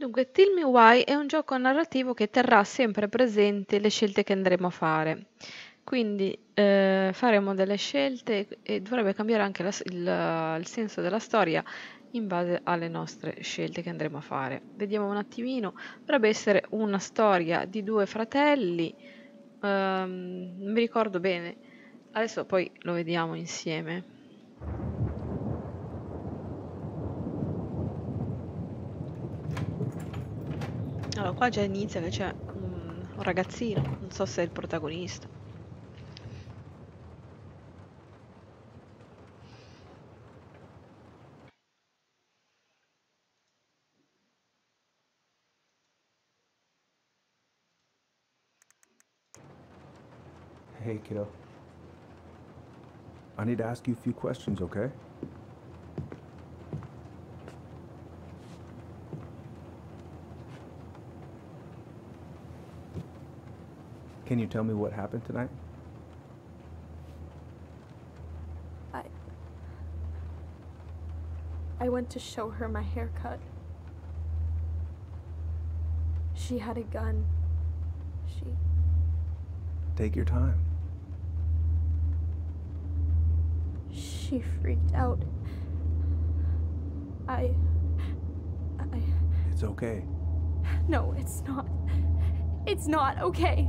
Dunque, Tell Me Why è un gioco narrativo che terrà sempre presente le scelte che andremo a fare. Quindi eh, faremo delle scelte e dovrebbe cambiare anche la- il, il senso della storia in base alle nostre scelte che andremo a fare. Vediamo un attimino. Dovrebbe essere una storia di due fratelli. ehm, non mi ricordo bene. Adesso poi lo vediamo insieme. Allora, qua già inizia che c'è un, ragazzino, non so se è il protagonista. Hey, kiddo. I need to ask you a few questions, okay? Can you tell me what happened tonight? I. I went to show her my haircut. She had a gun. She. Take your time. She freaked out. I. I. It's okay. No, it's not. It's not okay.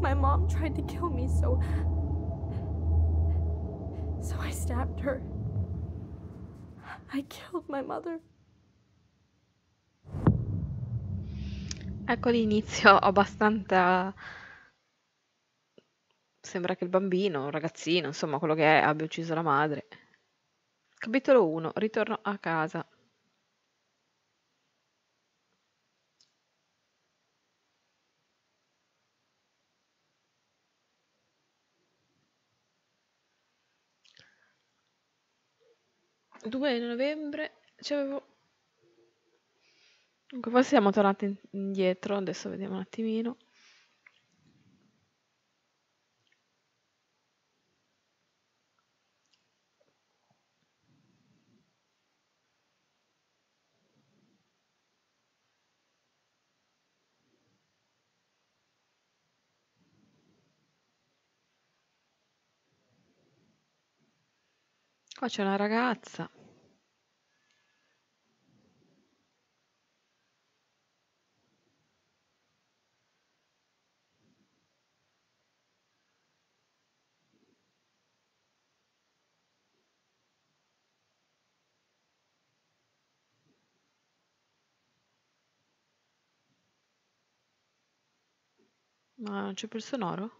My mom tried to kill me, so. So I stabbed her. I killed my mother. Ecco l'inizio abbastanza... Sembra che il bambino, il ragazzino, insomma quello che è, abbia ucciso la madre. Capitolo 1. Ritorno a casa. Due novembre, c'avevo... Comunque poi siamo tornati indietro, adesso vediamo un attimino. Qua c'è una ragazza. Ma c'è più sonoro?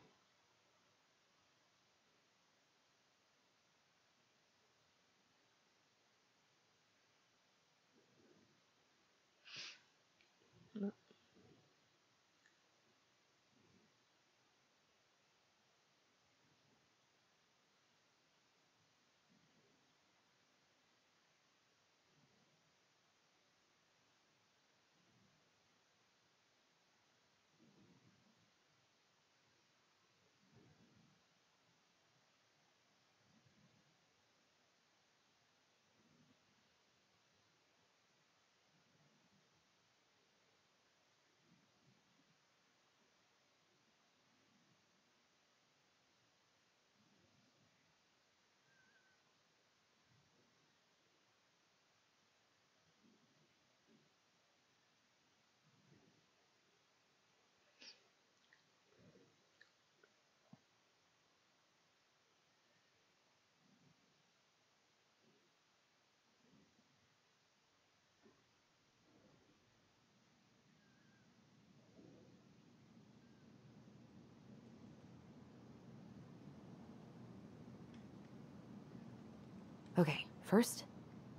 Okay, first,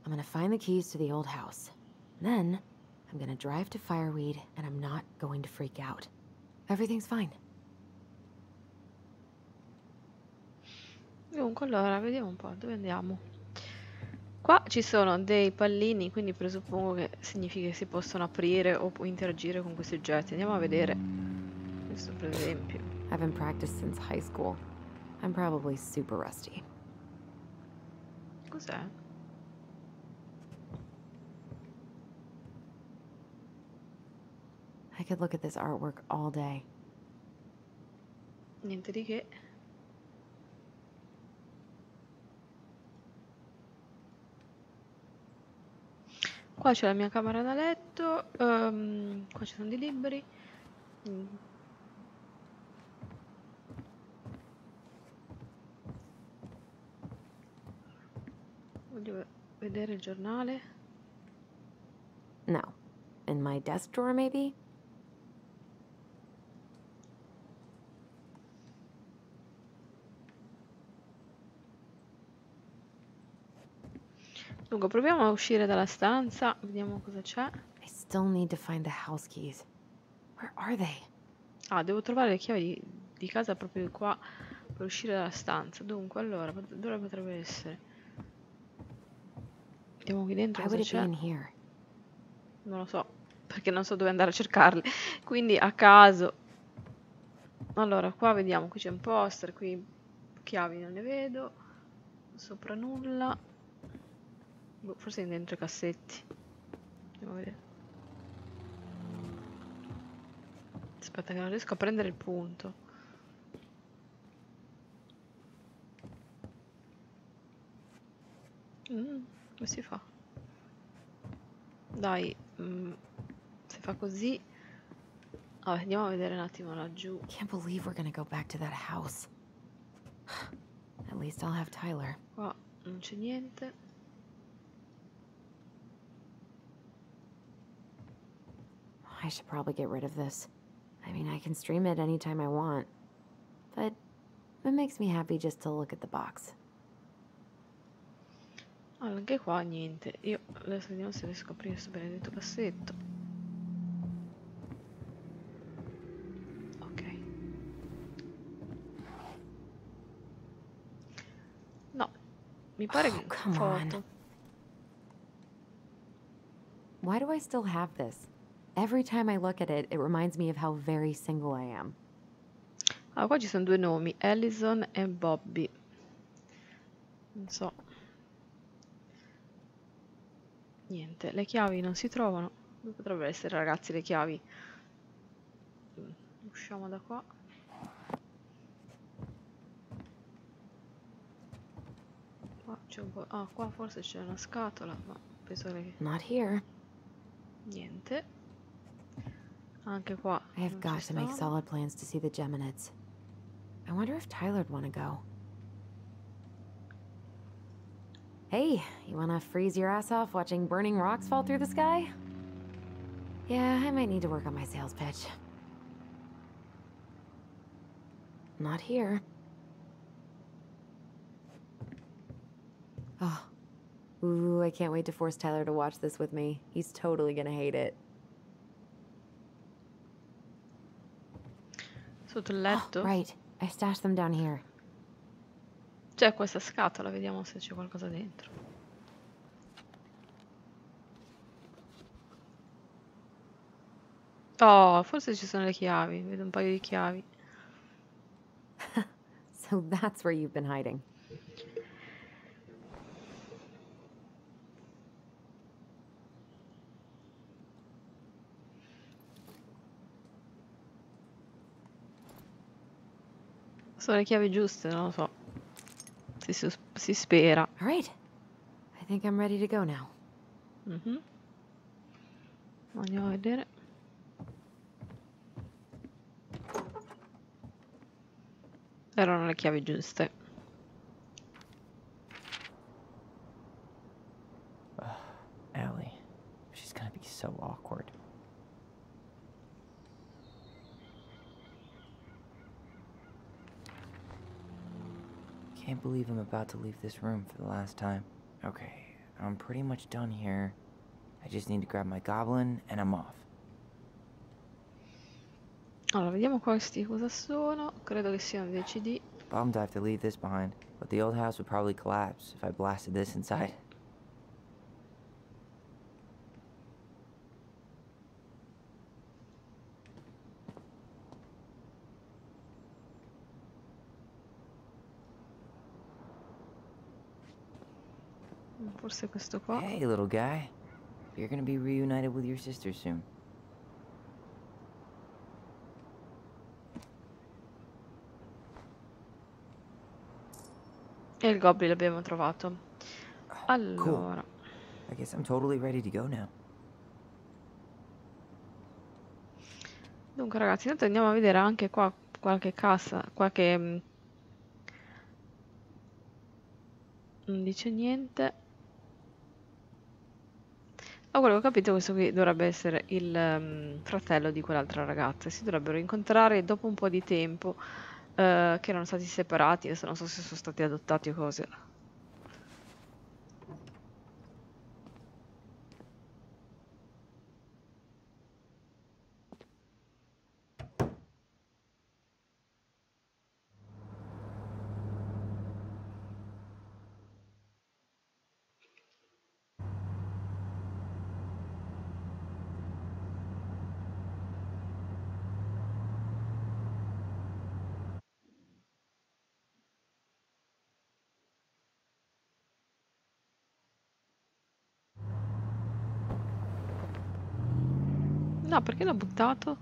I'm gonna find the keys to the old house. Then, I'm gonna drive to Fireweed, and I'm not going to freak out. Everything's fine. Dunque, allora, vediamo un po' dove andiamo. Qua ci sono dei pallini, quindi presuppongo che significa che si possono aprire o interagire con questi oggetti. Andiamo a vedere. Questo per esempio. I haven't practiced since high school. I'm probably super rusty. Cos'è? I could look at this artwork all day. Niente di che. Qua c'è la mia camera da letto, ehm, qua ci sono dei libri. Voglio ve- vedere il giornale. No. In my desk drawer, maybe? Dunque, proviamo a uscire dalla stanza, vediamo cosa c'è. I still need to find the house keys. Where are they? Ah, devo trovare le chiavi di, di casa proprio qua per uscire dalla stanza. Dunque, allora, dove potrebbe essere? Vediamo qui dentro cosa c'è. Non lo so, perché non so dove andare a cercarle. Quindi a caso. Allora, qua vediamo, qui c'è un poster, qui chiavi non ne vedo. Sopra nulla. Boh, forse è dentro i cassetti. Andiamo a vedere. Aspetta che non riesco a prendere il punto. Mm, come si fa? Dai, mm, si fa così. Vabbè, andiamo a vedere un attimo laggiù. Can't believe we're gonna go back to that house. At least I'll have Tyler. Qua non c'è niente. I should probably get rid of this. I mean, I can stream it anytime I want. But it makes me happy just to look at the box. Allora, anche qua niente. Io adesso vediamo se riesco a aprire questo benedetto cassetto. Ok. No, mi pare Oh, che foto. Why do I still have this? Every time I look at it, it reminds me of how very single I am. Ah, qua ci sono due nomi, Allison e Bobby. Non so. Niente, le chiavi non si trovano. Dove potrebbero essere, ragazzi, le chiavi? Mm, Usciamo da qua. Qua c'è un po'... Ah, qua forse c'è una scatola, ma penso che... Not here. Niente. Anche qua I have got to make solid plans to see the Geminids. I wonder if Tyler'd want to go. Hey, you want to freeze your ass off watching burning rocks fall through the sky? Yeah, I might need to work on my sales pitch. Not here. Oh. Ooh, I can't wait to force Tyler to watch this with me. He's totally gonna hate it. Sotto il Oh, right. I stashed them down here. C'è questa scatola, vediamo se c'è qualcosa dentro. Oh, forse ci sono le chiavi, vedo un paio di chiavi. So that's where you've been hiding. Sono le chiavi giuste, non lo so. Si, si spera. All right. I think I'm ready to go now. Mhm. Andiamo a vedere. Erano le chiavi giuste. Believe I'm about to leave this room for the last time. Okay, I'm pretty much done here. I just need to grab my goblin and I'm off. Allora, vediamo questi cosa sono. Credo che siano dei CD. Bummed I have to leave this behind, but the old house would probably collapse if I blasted this inside. Forse questo qua. Hey little guy. You're gonna be reunited with your sister soon. E il goblin l'abbiamo trovato. Oh, allora. Cool. I guess I'm totally ready to go now. Dunque ragazzi, intanto andiamo a vedere anche qua qualche casa, qualche... Mm, non dice niente. Da quello che ho capito questo qui dovrebbe essere il mm, fratello di quell'altra ragazza. Si dovrebbero incontrare dopo un po' di tempo eh, che erano stati separati, adesso non so se sono stati adottati o cose. No, perché l'ho buttato?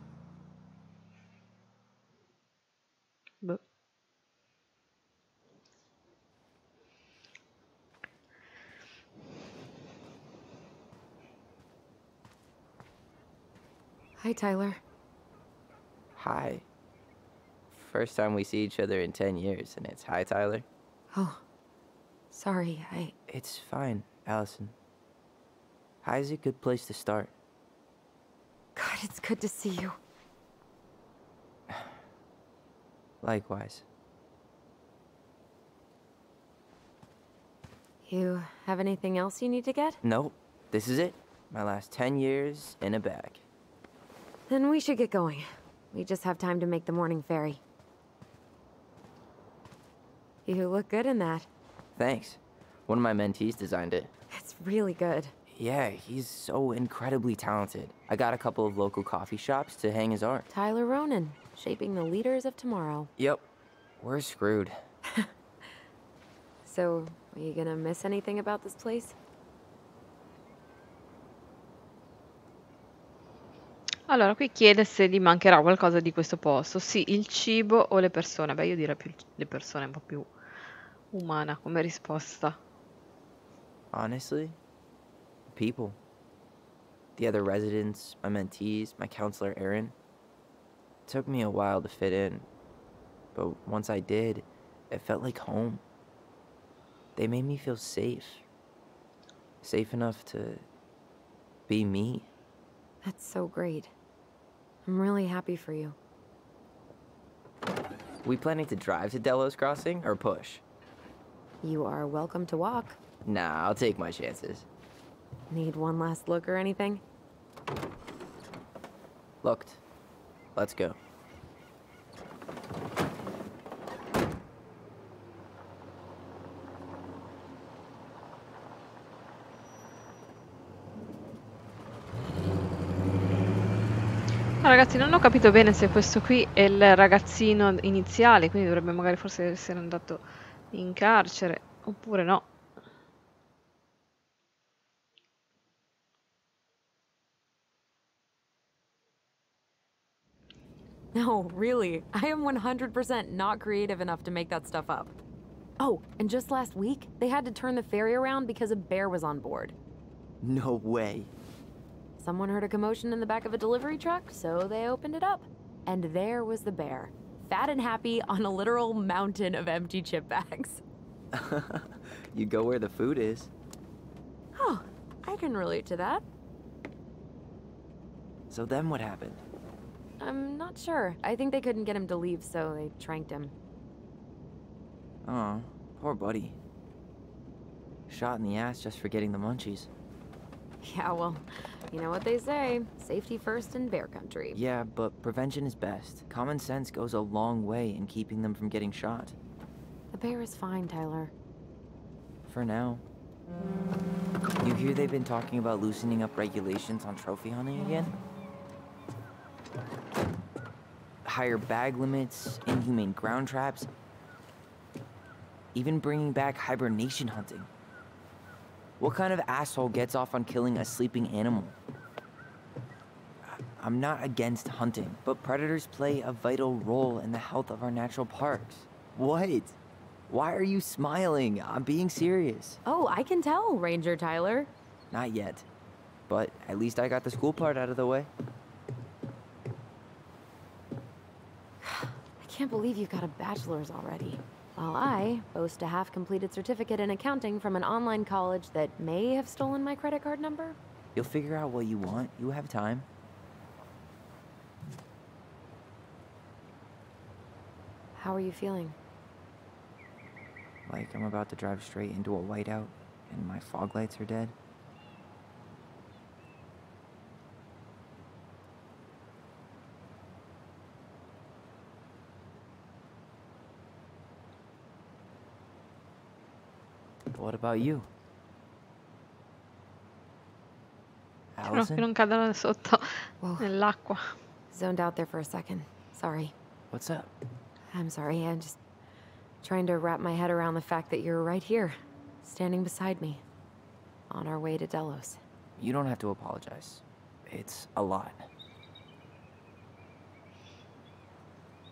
Boh. Hi, Tyler. Hi. First time we see each other in 10 years, and it's hi, Tyler. Oh, sorry, I. It's fine, Alyson. Hi's a good place to start. Good to see you. Likewise. You have anything else you need to get? Nope, this is it. My last 10 years in a bag. Then we should get going. We just have time to make the morning ferry. You look good in that. Thanks. One of my mentees designed it. It's really good. Yeah, he's so incredibly talented. I got a couple of local coffee shops to hang his art. Tyler Ronan, shaping the leaders of tomorrow. Yep, we're screwed. So, are you gonna miss anything about this place? Allora, qui chiede se gli mancherà qualcosa di questo posto. Sì, il cibo o le persone. Beh, io direi più le persone, un po' più umana come risposta. Honestly, people. The other residents, my mentees, my counselor Aaron. It took me a while to fit in, but once I did, it felt like home. They made me feel safe. Safe enough to be me. That's so great. I'm really happy for you. We planning to drive to Delos Crossing or push? You are welcome to walk. Nah, I'll take my chances. Need one last look or anything? Looked. Let's go. No, ragazzi, non ho capito bene se questo qui è il ragazzino iniziale, quindi dovrebbe magari forse essere andato in carcere, oppure no. No, really. I am 100% not creative enough to make that stuff up. Oh, and just last week, they had to turn the ferry around because a bear was on board. No way. Someone heard a commotion in the back of a delivery truck, so they opened it up. And there was the bear, fat and happy on a literal mountain of empty chip bags. you go where the food is. Oh, I can relate to that. So then what happened? I'm not sure. I think they couldn't get him to leave, so they tranked him. Oh, poor buddy. Shot in the ass just for getting the munchies. Yeah, well, you know what they say safety first in bear country. Yeah, but prevention is best. Common sense goes a long way in keeping them from getting shot. The bear is fine, Tyler. For now. You hear they've been talking about loosening up regulations on trophy hunting again? Higher bag limits, inhumane ground traps, even bringing back hibernation hunting. What kind of asshole gets off on killing a sleeping animal? I- I'm not against hunting, but predators play a vital role in the health of our natural parks. What? Why are you smiling? I'm being serious. Oh, I can tell, Ranger Tyler. Not yet. But at least I got the school part out of the way. Can't believe you've got a bachelor's already. While I boast a half completed certificate in accounting from an online college that may have stolen my credit card number. You'll figure out what you want. You have time. How are you feeling? Like I'm about to drive straight into a whiteout and my fog lights are dead. What about you? Spero che Alyson? non cadano sotto Whoa, nell'acqua. zoned out there for a second. Sorry. What's up? I'm sorry. I'm just trying to wrap my head around the fact that you're right here, standing beside me, on our way to Delos. You don't have to apologize. It's a lot.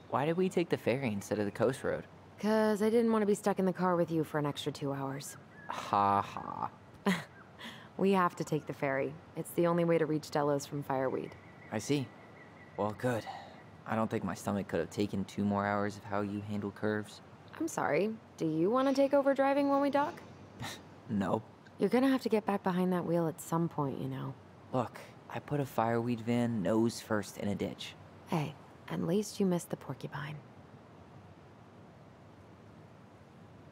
Why did we take the ferry instead of the coast road? Because I didn't want to be stuck in the car with you for an extra two hours. Ha ha. We have to take the ferry. It's the only way to reach Delos from Fireweed. I see. Well, good. I don't think my stomach could have taken two more hours of how you handle curves. I'm sorry. Do you want to take over driving when we dock? No. You're gonna have to get back behind that wheel at some point, you know. Look, I put a fireweed van nose first in a ditch. Hey, at least you missed the porcupine.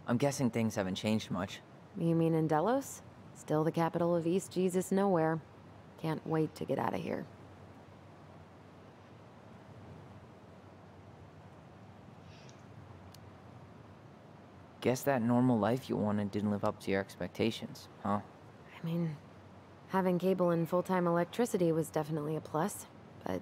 I'm guessing things haven't changed much. You mean in Delos? Still the capital of East Jesus Nowhere. Can't wait to get out of here. Guess that normal life you wanted didn't live up to your expectations, huh? I mean, having cable and full time electricity was definitely a plus, but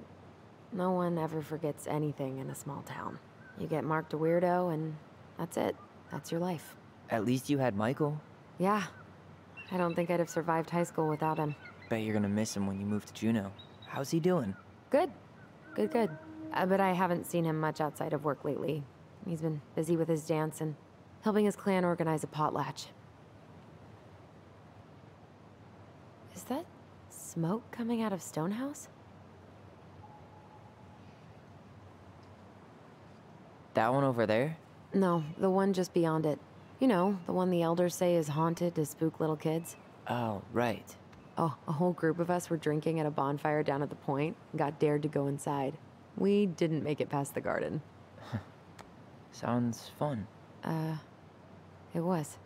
no one ever forgets anything in a small town. You get marked a weirdo, and that's it. That's your life. At least you had Michael. Yeah. I don't think I'd have survived high school without him. Bet you're gonna miss him when you move to Juneau. How's he doing? Good. Good, good. Uh, but I haven't seen him much outside of work lately. He's been busy with his dance and helping his clan organize a potlatch. Is that smoke coming out of Stonehouse? That one over there? No, the one just beyond it. You know, the one the elders say is haunted to spook little kids. Oh, right. Oh, a whole group of us were drinking at a bonfire down at the point and got dared to go inside. We didn't make it past the garden. Sounds fun. Uh, it was.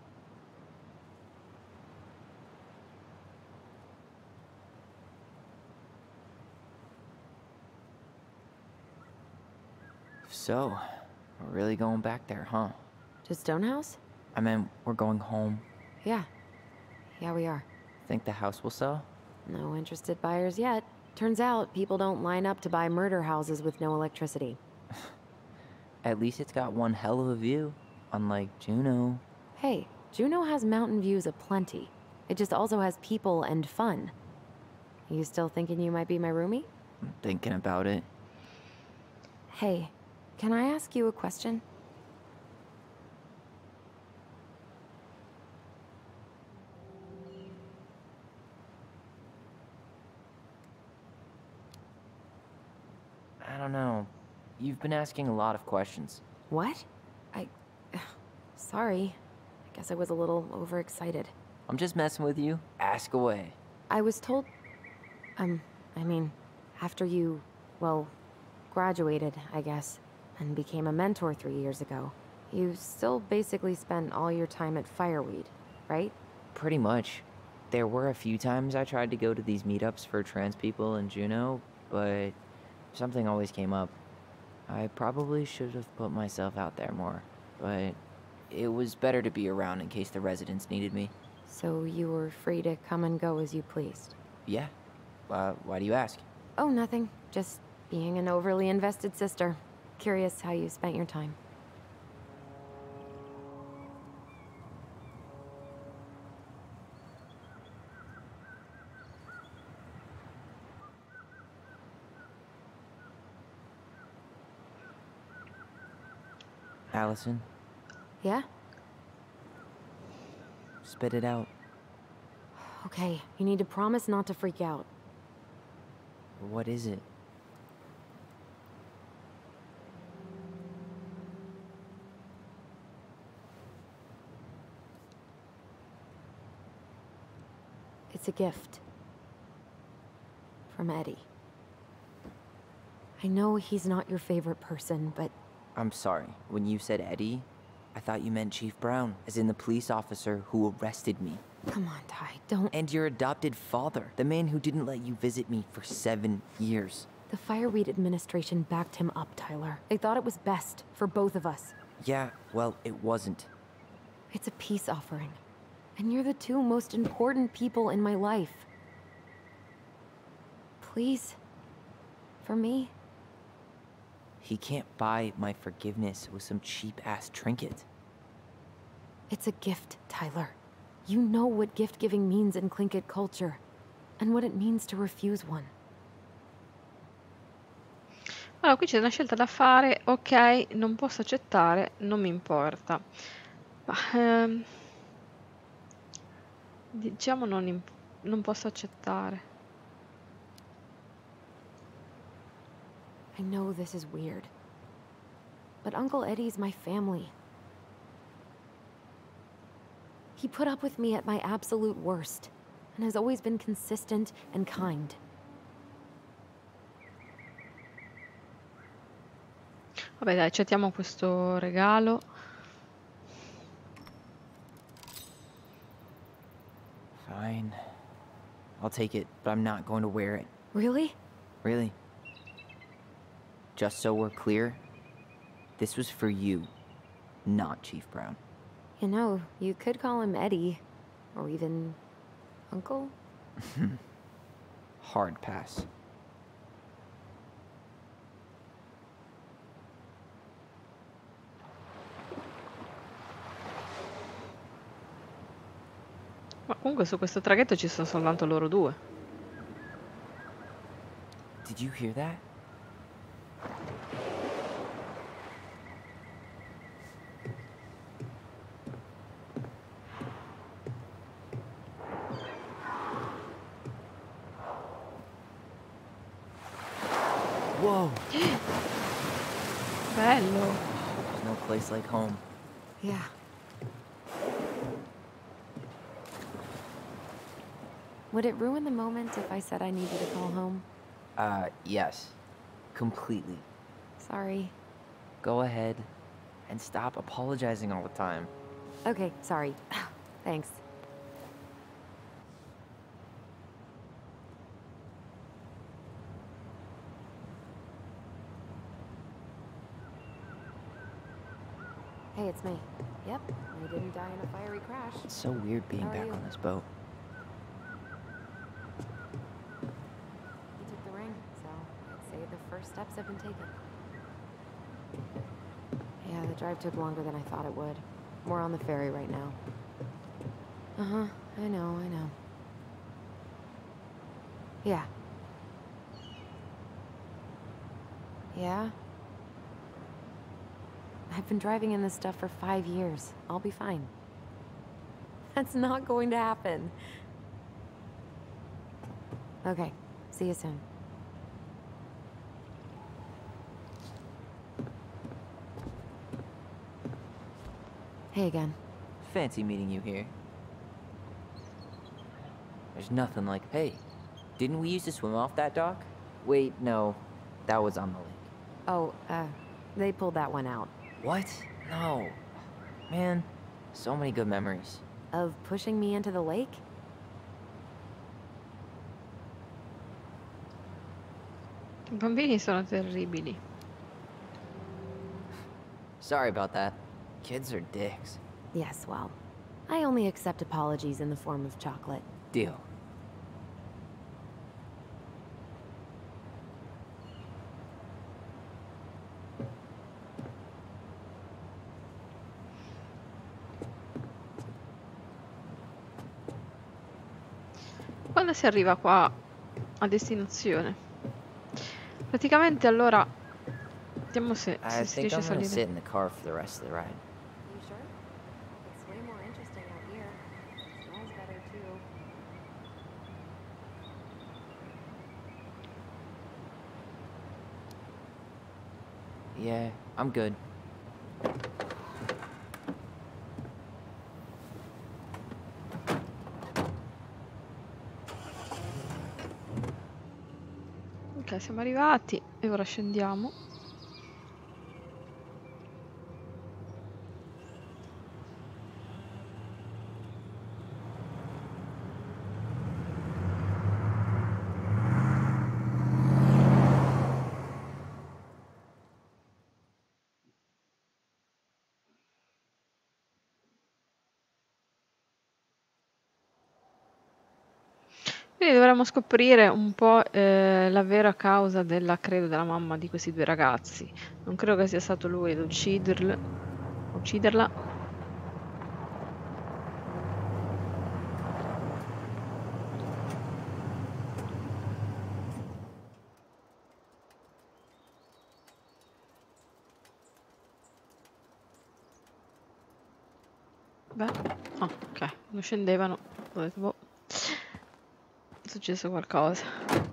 So, we're really going back there, huh? To Stonehouse? I mean, we're going home. Yeah. Yeah, we are. Think the house will sell? No interested buyers yet. Turns out people don't line up to buy murder houses with no electricity. At least it's got one hell of a view, unlike Juneau. Hey, Juneau has mountain views aplenty. It just also has people and fun. You still thinking you might be my roomie? I'm thinking about it. Hey, can I ask you a question? I don't know. You've been asking a lot of questions. What? I. Sorry. I guess I was a little overexcited. I'm just messing with you. Ask away. I was told. Um, I mean, after you, well, graduated, I guess, and became a mentor three years ago, you still basically spent all your time at Fireweed, right? Pretty much. There were a few times I tried to go to these meetups for trans people in Juneau, but something always came up. I probably should have put myself out there more, but it was better to be around in case the residents needed me. So you were free to come and go as you pleased. Yeah. Uh, why do you ask? Oh, nothing. Just being an overly invested sister. Curious how you spent your time. Alyson, Yeah? spit it out. Okay, you need to promise not to freak out. What is it? It's a gift. From Eddie. I know he's not your favorite person, but I'm sorry. When you said Eddie, I thought you meant Chief Brown, as in the police officer who arrested me. come on, Ty, don't. And your adopted father, the man who didn't let you visit me for seven years. The Fireweed administration backed him up, Tyler. They thought it was best for both of us. Yeah, well, it wasn't. It's a peace offering. And you're the two most important people in my life. Please? For me? He can't buy my forgiveness with some cheap ass trinket. It's a gift, Tyler. You know what gift giving means in Clinket culture, and what it means to refuse one. Allora, qui c'è una scelta da fare, ok, non posso accettare, non mi importa. Ma, ehm, diciamo non, non posso accettare. I know this is weird. But Uncle Eddie's my family. He put up with me at my absolute worst, and has always been consistent and kind. Vabbè, dai, accettiamo questo regalo. Fine. I'll take it, but I'm not going to wear it. Really? Really. Just so we're clear, this was for you, not Chief Brown. You know, you could call him Eddie, or even Uncle? Hard pass. Ma comunque su questo traghetto ci sono soltanto loro due. Did you hear that? Whoa! Bello! There's no place like home. Yeah. Would it ruin the moment if I said I needed to call home? Uh, yes. Completely. Sorry. Go ahead and stop apologizing all the time. Okay, sorry. Thanks. It's me. Yep, I didn't die in a fiery crash. It's so weird being How back on this boat. He took the ring, so I'd say the first steps have been taken. Yeah, the drive took longer than I thought it would. We're on the ferry right now. Uh-huh, I know, I know. Yeah. Yeah? I've been driving in this stuff for five years. I'll be fine. That's not going to happen. Okay, see you soon. Hey again. Fancy meeting you here. There's nothing like, hey, didn't we used to swim off that dock? Wait, no, that was on the lake. Oh, uh, they pulled that one out. What? No. Man, so many good memories. Of pushing me into the lake? I bambini sono terribili. Sorry about that. Kids are dicks. Yes, well, I only accept apologies in the form of chocolate. Deal. quando si arriva qua a destinazione? Praticamente allora vediamo se, se si riesce a salire. sit in the car for the rest of the ride. Yeah, I'm good. Ok, siamo arrivati e ora scendiamo. Dovremmo scoprire un po' eh, la vera causa della credo della mamma di questi due ragazzi. Non credo che sia stato lui ad ucciderl- ucciderla. Beh, ah, ok, non scendevano. Ho detto, boh, successo qualcosa.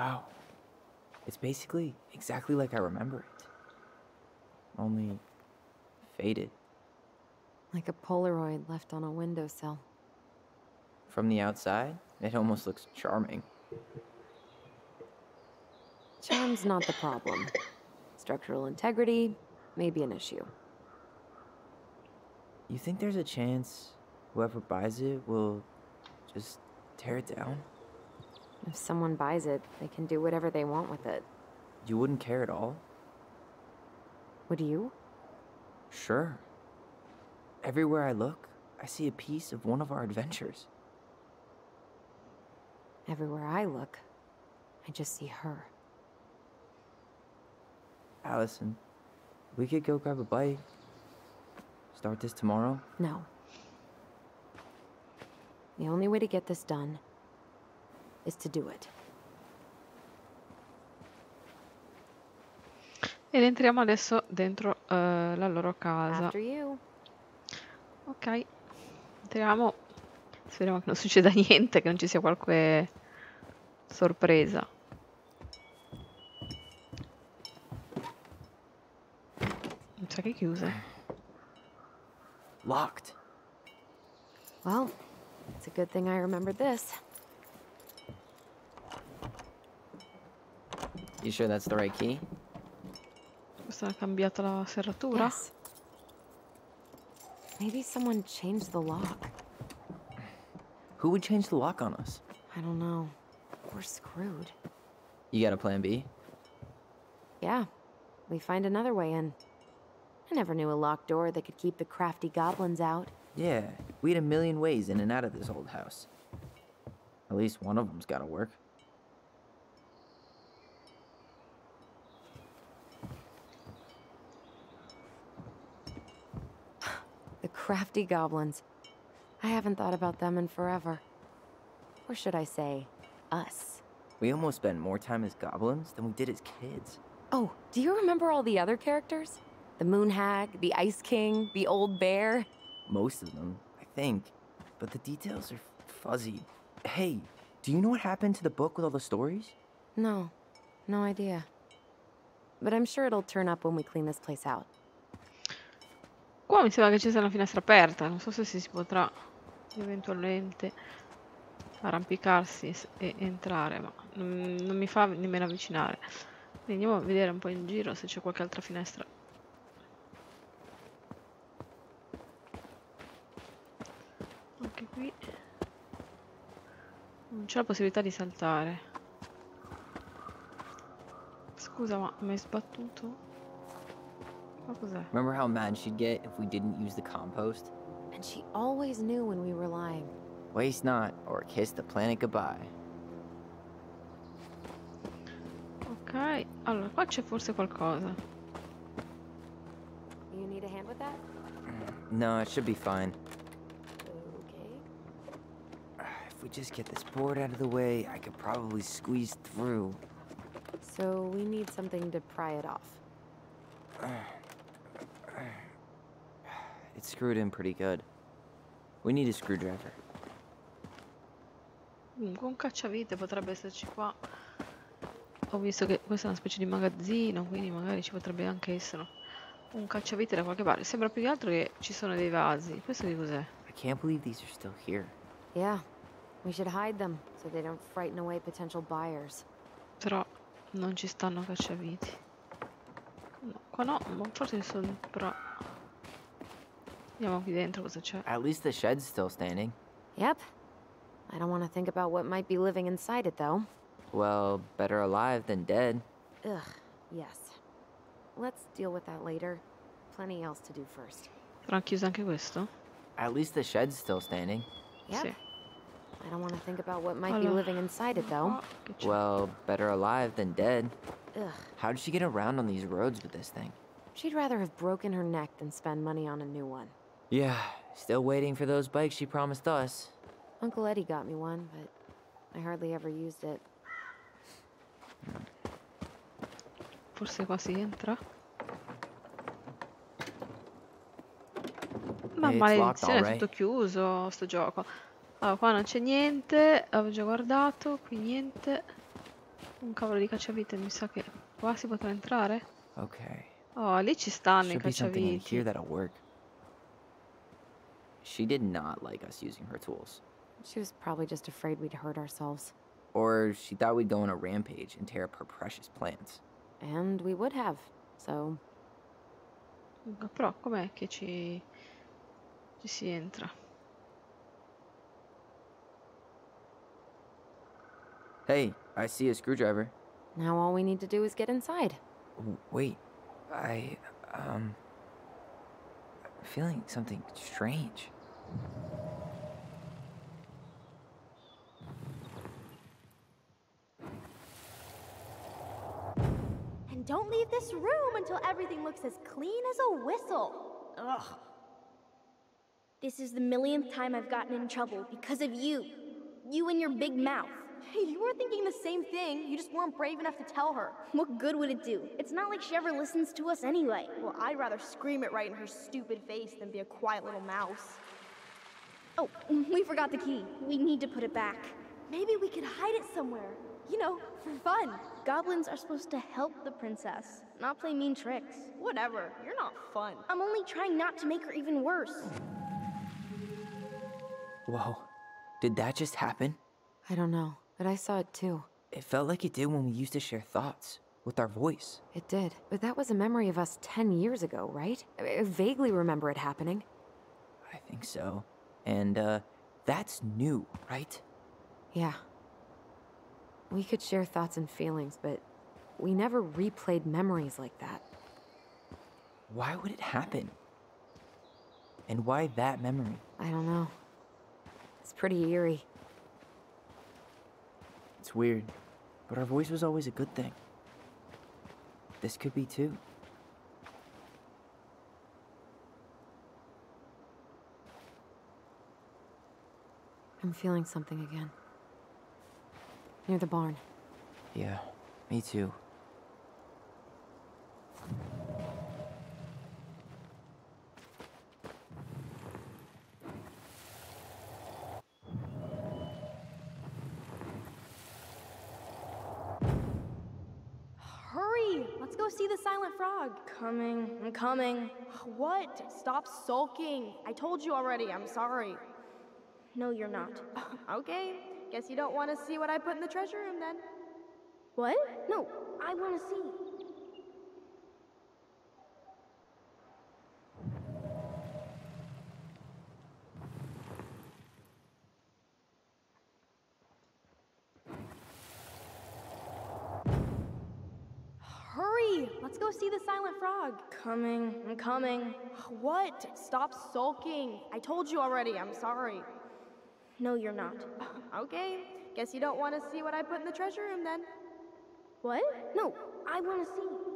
Wow. It's basically exactly like I remember it. Only faded. Like a Polaroid left on a windowsill. From the outside, it almost looks charming. Charm's not the problem. Structural integrity may be an issue. You think there's a chance whoever buys it will just tear it down? If someone buys it, they can do whatever they want with it. You wouldn't care at all? Would you? Sure. Everywhere I look, I see a piece of one of our adventures. Everywhere I look, I just see her. Alyson, we could go grab a bite. Start this tomorrow? No. The only way to get this done is to do it. Ed entriamo adesso dentro eh, la loro casa. Ok, entriamo. Speriamo che non succeda niente, che non ci sia qualche sorpresa. Mi sa che è chiusa. Locked. Well, it's a good thing I remembered this. You sure that's the right key? Questa ha cambiato la serratura? Yes. Maybe someone changed the lock. Who would change the lock on us? I don't know. We're screwed. You got a plan B? Yeah, we find another way in. I never knew a locked door that could keep the crafty goblins out. Yeah, we had a million ways in and out of this old house. At least one of them's gotta work. Crafty goblins. I haven't thought about them in forever. Or should I say, us. We almost spent more time as goblins than we did as kids. Oh, do you remember all the other characters? The Moon Hag, the Ice King, the Old Bear? Most of them, I think. But the details are fuzzy. Hey, do you know what happened to the book with all the stories? No, no idea. But I'm sure it'll turn up when we clean this place out. Qua mi sembra che ci sia una finestra aperta, non so se si potrà eventualmente arrampicarsi e entrare, ma non, non mi fa nemmeno avvicinare. Quindi andiamo a vedere un po' in giro se c'è qualche altra finestra. Anche qui non c'è la possibilità di saltare. Scusa, ma mi hai sbattuto? Ma cos'è? Remember how mad she'd get if we didn't use the compost? And she always knew when we were lying. Waste not, or kiss the planet goodbye. Ok, allora qua c'è forse qualcosa. You need a hand with that? No, it should be fine. Okay. If we just get this board out of the way, I could probably squeeze through. So we need something to pry it off. It's screwed in pretty good. We need a screwdriver. Comunque un cacciavite potrebbe esserci qua. Ho visto che questa è una specie di magazzino, quindi magari ci potrebbe anche essere un cacciavite da qualche parte. Sembra più che altro che ci sono dei vasi. Questo che cos'è? I can't believe these are still here. Yeah. We should hide them so they don't frighten away potential buyers. Però non ci stanno cacciaviti. No, qua no, forse sono però. Andiamo qui dentro cosa c'è. At least the shed's still standing. Yep. I don't want to think about what might be living inside it, though. Well, better alive than dead. Ugh, yes. Let's deal with that later. Plenty else to do first. Sarà chiuso anche questo? At least the shed's still standing. Yep. Sì. I don't want to think about what might be living inside it, though. qua che c'è? Well, better alive than dead. Ugh. How did she get around on these roads with this thing? She'd rather have broken her neck than spend money on a new one. Yeah, still waiting for those bikes she promised us. Uncle Eddie got me one, but I hardly ever used it. Forse qua si entra? Ma maledizione, è tutto chiuso sto gioco. Allora, qua non c'è niente, avevo già guardato, qui niente. Un cavolo di cacciavite, mi sa che qua si potrà entrare? Okay. Oh, lì ci stanno i Should in cacciaviti. Here that'll work. She did not like us using her tools. She was probably just afraid we'd hurt ourselves. Or she thought we'd go on a rampage and tear up her precious plants. And we would have, so Però com'è che ci... ci si entra? Hey, I see a screwdriver. now all we need to do is get inside. Wait, I, um, I'm feeling something strange. And don't leave this room until everything looks as clean as a whistle. Ugh. This is the millionth time I've gotten in trouble because of you. You and your big mouth. Hey, you were thinking the same thing, you just weren't brave enough to tell her. What good would it do? It's not like she ever listens to us anyway. Well, I'd rather scream it right in her stupid face than be a quiet little mouse. Oh, we forgot the key. We need to put it back. Maybe we could hide it somewhere. You know, for fun. Goblins are supposed to help the princess, not play mean tricks. Whatever, you're not fun. I'm only trying not to make her even worse. Whoa, did that just happen? I don't know, but I saw it too. It felt like it did when we used to share thoughts with our voice. It did. But that was a memory of us 10 years ago, right? I I vaguely remember it happening. I think so. And, uh, that's new, right? Yeah. We could share thoughts and feelings, but we never replayed memories like that. Why would it happen? And why that memory? I don't know. It's pretty eerie. It's weird, but our voice was always a good thing. This could be too. I'm feeling something again. Near the barn. Yeah, me too. Hurry! Let's go see the silent frog. Coming, I'm coming. What? Stop sulking. I told you already, I'm sorry. No, you're not. Okay, Guess you don't want to see what I put in the treasure room then. What? No, I want to see. Hurry! Let's go see the silent frog. Coming, I'm coming. What? Stop sulking. I told you already, I'm sorry. No, you're not. Okay, guess you don't want to see what I put in the treasure room then. What? No, I want to see.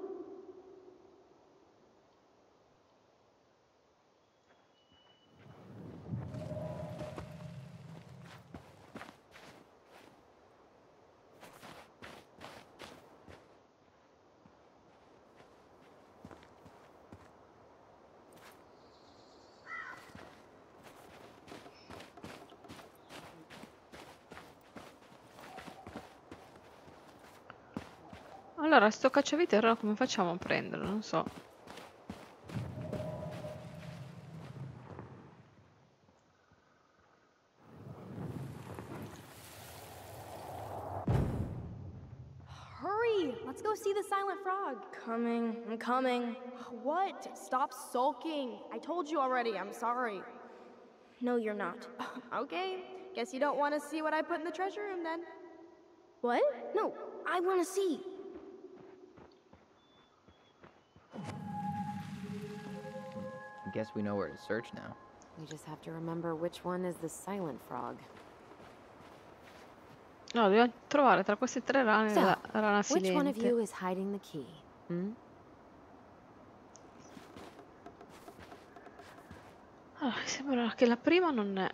Allora, sto cacciavite ora come facciamo a prenderlo? Non so. Hurry! Let's go see the silent frog. Coming, I'm coming. What? Stop sulking. I told you already, I'm sorry. No, you're not. Okay, guess you don't want to see what I put in the treasure room then. What? No, I want to see. Guess we know where to search now. We just have to remember which one is the silent frog. No, dobbiamo trovare tra queste tre rane So, la rana Which one of silente. you is hiding the key? Hmm? Allora, mi sembra che la prima non è...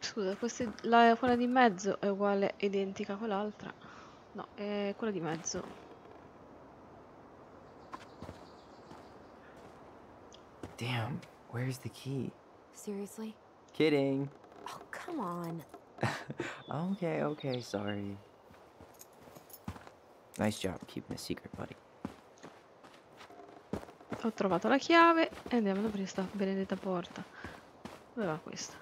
Scusa, questi- la- quella di mezzo è uguale, identica a quell'altra. No, è quella di mezzo. Damn, where's the key? Seriously? Kidding. Oh, come on. okay, okay, sorry. Nice job keeping a secret, buddy. Ho trovato la chiave e andiamo ad aprire sta benedetta porta. Dove va questa?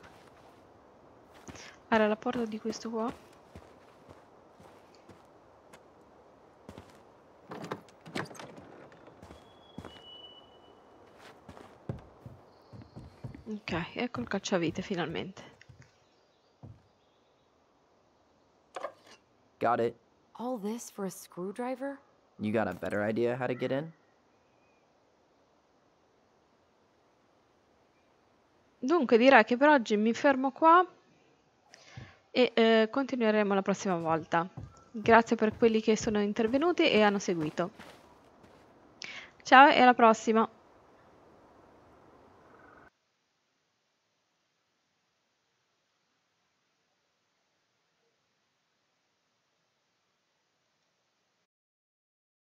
Era la porta di questo qua? Ok, ecco il cacciavite finalmente. Got it. All this for a screwdriver? You got a better idea how to get in? Dunque direi che per oggi mi fermo qua e eh, continueremo la prossima volta. Grazie per quelli che sono intervenuti e hanno seguito. Ciao e alla prossima!